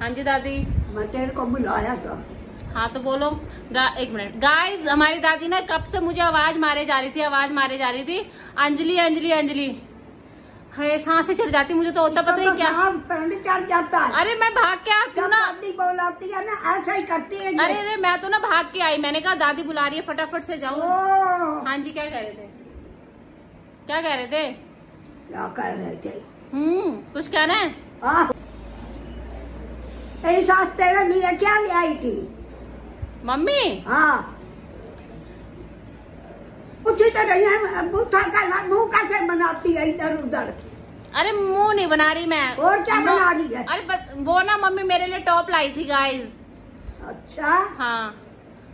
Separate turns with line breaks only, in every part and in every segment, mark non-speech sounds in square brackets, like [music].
हाँ जी दादी।
मैं तेरे को बुलाया था।
हाँ तो बोलो। गा, एक मिनट। गाइस हमारी दादी ना कब से मुझे आवाज़ मारे जा रही थी आवाज़ मारे जा रही थी। अंजलि अंजलि अंजलि। है सांस चढ़ जाती मुझे तो होता पता नहीं क्या?
फ्रेंड चढ़ जाता है?
अरे मैं भाग के आती हूँ ना।
दादी बोलाती है ना ऐसा ही करती है
अरे अरे मैं तो ना भाग के आई। मैंने कहा दादी बुला रही है फटाफट से जाऊँ हाँ जी क्या कह रहे थे? क्या कह रहे थे?
क्या कह रहे थे?
हम्म कुछ कहना है?
आह। तेरी सास तेरे लिए क्या ले आई थी?
मम्मी?
हाँ। पूछी तो रही है बूथा का मुँह कैसे बनाती है इधर उधर।
अरे मुँह नहीं बना रही मैं।
और क्या बना रही है?
अरे वो ना मम्मी मेरे लिए टॉप लाई थी गाइस
अच्छा।
हाँ।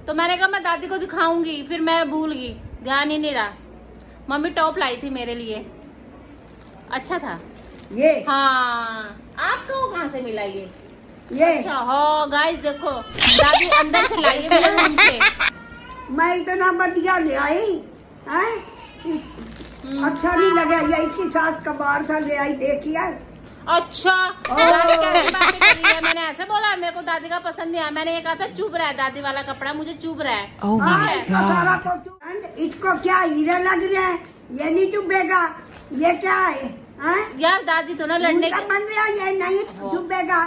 तो मैंने कहा मैं दादी को दिखाऊँगी फिर मैं भूल गई। ध्यान ही नहीं रहा। मम्मी टॉप लाई थी मेरे लिए। अच्छा था।
ये?
हाँ। आपको कहाँ से मिला ये?
ये।
अच्छा हाँ गाइस देखो दादी अंदर से लाई है मेरे रूम से
मैं इतना बढ़िया ले आई हैं?
हम्म,
अच्छा नहीं लगा ये इसके साथ कबाड़ सा ले आई देखिए।
अच्छा दादी कैसी बातें कर रही है? मैंने ऐसे बोला मेरे को दादी का पसंद नहीं आया। मैंने ये कहा था चुभ रहा है दादी वाला कपड़ा मुझे चुभ रहा। है?
Oh
हाँ, इसका सारा को इसको क्या हीरे लग रहे हैं? ये नहीं चुभेगा। ये क्या है हैं?
यार दादी तो ना लड़ने के
बन रहा है, ये नहीं चुभेगा।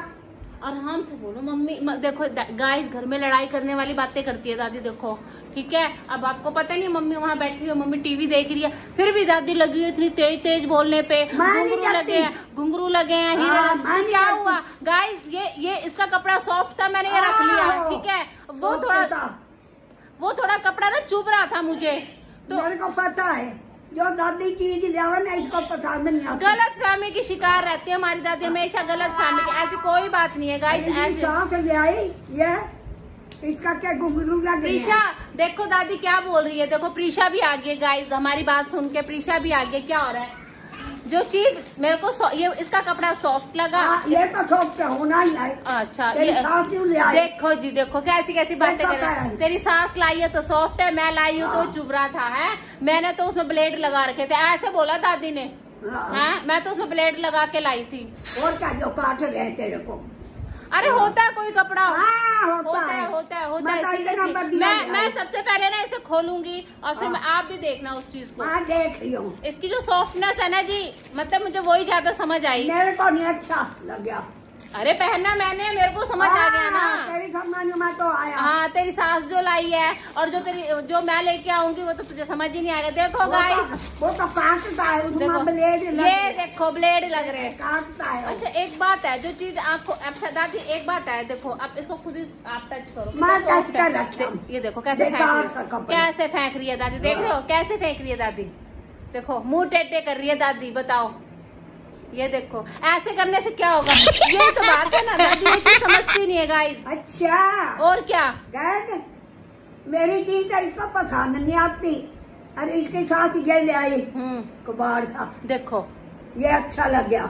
आराम से बोलो। मम्मी म, देखो गाइस घर में लड़ाई करने वाली बातें करती है दादी देखो ठीक है? अब आपको पता नहीं मम्मी वहाँ बैठी है मम्मी टीवी देख रही है फिर भी दादी लगी हुई इतनी तेज तेज बोलने पे।
करती।
लगे हैं घुंघरू लगे हैं हीरे
हाँ,
क्या हुआ? गाइस ये ये इसका कपड़ा सॉफ्ट था मैंने ये रख लिया ठीक है? वो थोड़ा वो थोड़ा कपड़ा ना चुभ रहा था मुझे। तो
मेरे को पता है। जो दादी चीज़ लिया ना इसको पसंद नहीं आता।
गलत फहमी की शिकार रहती है हमारी दादी हमेशा गलत फहमी की। ऐसी कोई बात नहीं है गाइस ऐसी।
सांस ले आई ये इसका क्या घुंघरू लग
प्रीशा देखो दादी क्या बोल रही है। देखो प्रीशा भी आ गई गाइस हमारी बात सुन के प्रीशा भी आ गई क्या हो रहा है? जो चीज़ मेरे को ये इसका कपड़ा सॉफ्ट लगा।
आ, ये तो सॉफ्ट होना ही है।
अच्छा ये
क्यों ले
देखो जी देखो कैसी कैसी बातें कर रहे हैं।
है।
तेरी सास लाई है तो सॉफ्ट है मैं लाई हूँ तो
चुबरा
चुभ रहा था है? मैंने तो उसमें ब्लेड लगा रखे थे। ऐसे बोला दादी ने।
है।
हैं मैं तो उसमें ब्लेड लगा के लाई थी।
और क्या जो काट रहे हैं तेरे को?
अरे होता है कोई कपड़ा।
हाँ होता
होता
है
है। होता है होता है। मैं मैं सबसे पहले ना इसे खोलूँगी और फिर
हाँ।
आप भी देखना उस चीज़ को।
हाँ देख रही हूँ
इसकी जो सॉफ्टनेस है ना जी मतलब मुझे वही ज़्यादा समझ आई।
मेरे को नहीं अच्छा लग गया।
अरे पहनना मैंने मेरे को समझ आ गया
हाँ,
ना
तेरी समझ में तो आया।
हाँ तेरी सास जो लाई है और जो तेरी जो मैं लेके आऊँगी वो तो तुझे समझ ही नहीं आएगा देखो
वो
गाइस
तो- वो तो काटता है
देखो।
ब्लेड
ये देखो ब्लेड लग रहे। हैं
काटता है।
अच्छा एक बात है जो चीज़ आपको अच्छा दादी एक बात है देखो आप इसको खुद ही आप टच करो। है।
हूँ।
ये देखो कैसे फेंक रही है। कैसे फेंक रही है दादी? देख रहे हो कैसे फेंक रही है दादी? देखो मुँह टेटे कर रही है दादी बताओ। ये देखो ऐसे करने से क्या होगा? ये तो बात है ना दादी ये चीज़ समझती नहीं है गाइस
अच्छा।
और क्या?
गैड मेरी चीज़ तो इसको पसंद नहीं आती। अरे इसके साथ ये ले आई।
हम्म।
कबाड़ था
देखो।
ये अच्छा लग गया।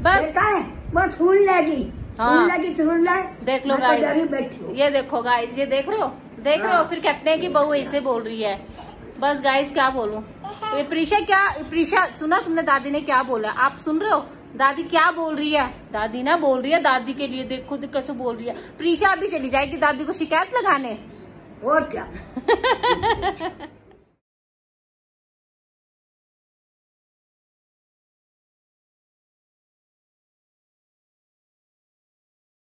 बस।
देखा है? वो छून लेगी।
हाँ।
ले
देख लो
मैं तो
गाइस
बैठी
ये देखो गाइस ये देख रहे हो? देख रहे हो?
हाँ।
फिर कहते हैं कि बहू ऐसे बोल रही है। बस गाइस क्या बोलूँ? ये प्रीशा क्या प्रीशा सुना तुमने दादी ने क्या बोला? आप सुन रहे हो? दादी क्या बोल रही है? दादी ना बोल रही है दादी के लिए देखो देख कैसे बोल रही है। प्रीशा अभी चली जाएगी दादी को शिकायत लगाने।
और क्या? [laughs]